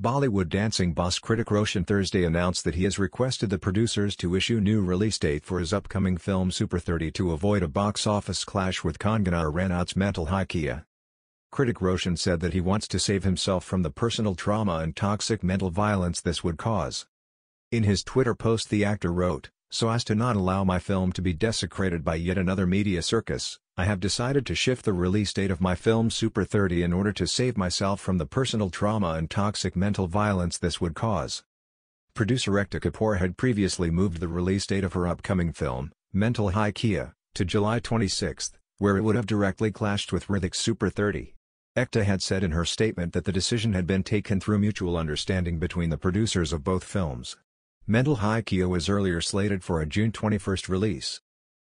Bollywood dancing boss Hrithik Roshan Thursday announced that he has requested the producers to issue new release date for his upcoming film Super 30 to avoid a box office clash with Kangana Ranaut's Mental Hai Kya. Hrithik Roshan said that he wants to save himself from the personal trauma and toxic mental violence this would cause. In his Twitter post the actor wrote, so as to not allow my film to be desecrated by yet another media circus, I have decided to shift the release date of my film Super 30 in order to save myself from the personal trauma and toxic mental violence this would cause. Producer Ekta Kapoor had previously moved the release date of her upcoming film, Mental Hai Kya, to July 26, where it would have directly clashed with Hrithik's Super 30. Ekta had said in her statement that the decision had been taken through mutual understanding between the producers of both films. Mental Kya was earlier slated for a June 21 release.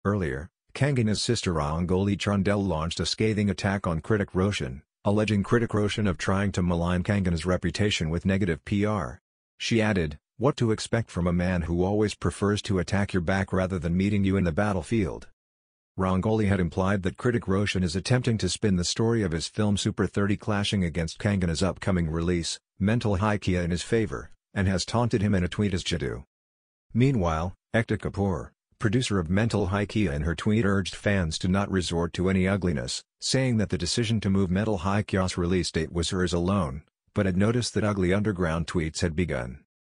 Earlier, Kangana's sister Rangoli Chandel launched a scathing attack on Hrithik Roshan, alleging Hrithik Roshan of trying to malign Kangana's reputation with negative PR. She added, what to expect from a man who always prefers to attack your back rather than meeting you in the battlefield. Rangoli had implied that Hrithik Roshan is attempting to spin the story of his film Super 30 clashing against Kangana's upcoming release, Mental Kya in his favor, and has taunted him in a tweet as Jadoo. Meanwhile, Ekta Kapoor, producer of Mental Hai Kya in her tweet urged fans to not resort to any ugliness, saying that the decision to move Mental Hai Kya's release date was hers alone, but had noticed that ugly underground tweets had begun.